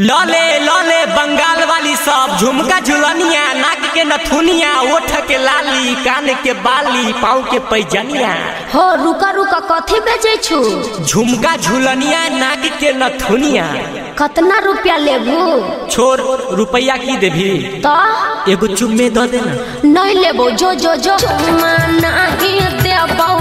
लले लले बंगाल वाली सब झुमका झुलनिया नाक के नथुनिया ओठ के लाली कान के बाली पाँव के पैजनिया। हो रुका रुका कथी बेचे छु? झुमका झुलनिया नाक के नथुनिया। कतना रुपया लेबू? छोर रुपया की देभी तो? एगो चुम्मे दे देना। नहीं लेबो जो जो जो चुम्मा नहीं देबो।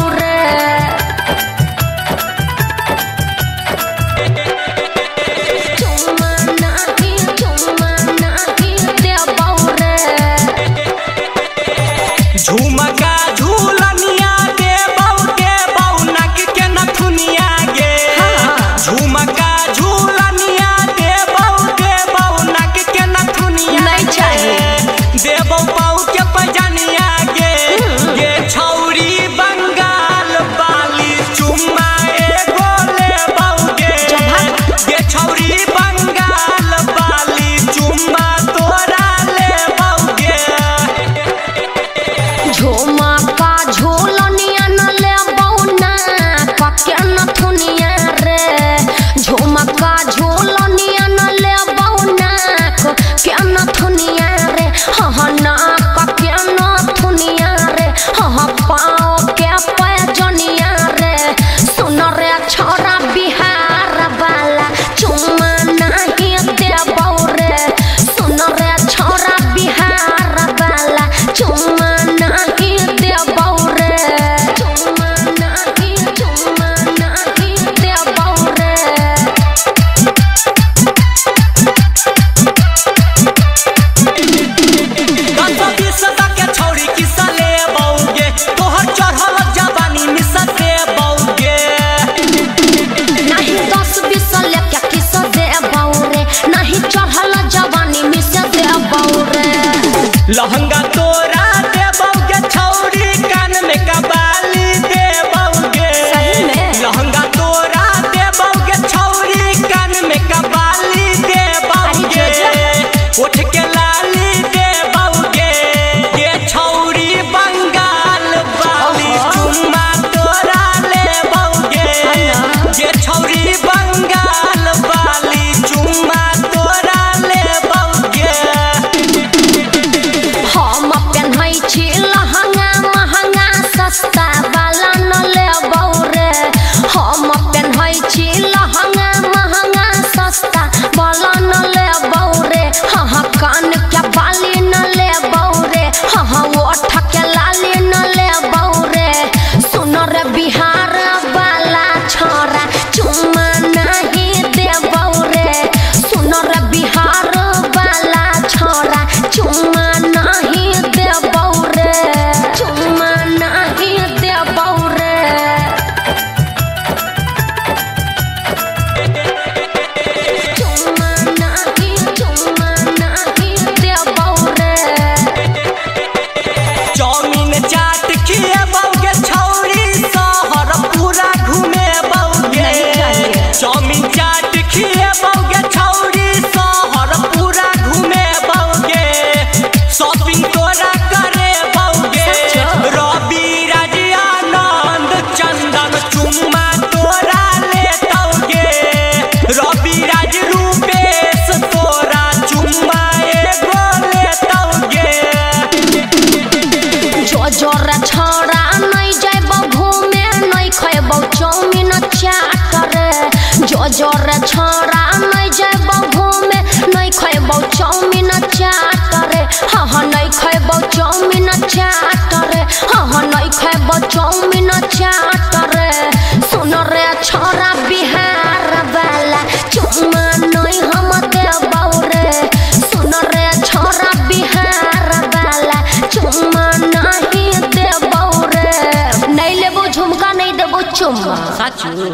जोरे छोरा नहीं जेबो घूमे नहीं खेबो चाउमीन चाट रे हाँ हाँ नहीं खेबो चाउमीन चाट रे हाँ हाँ नहीं खेबो चाउमीन चाट रे सुन रे छोरा बिहार वाला चुम्मा नहीं हम देबो रे सुन रे छोरा बिहार वाला चुम्मा नहीं देबो रे नहीं लेबो झुमका नहीं देबो चुम्मा साचू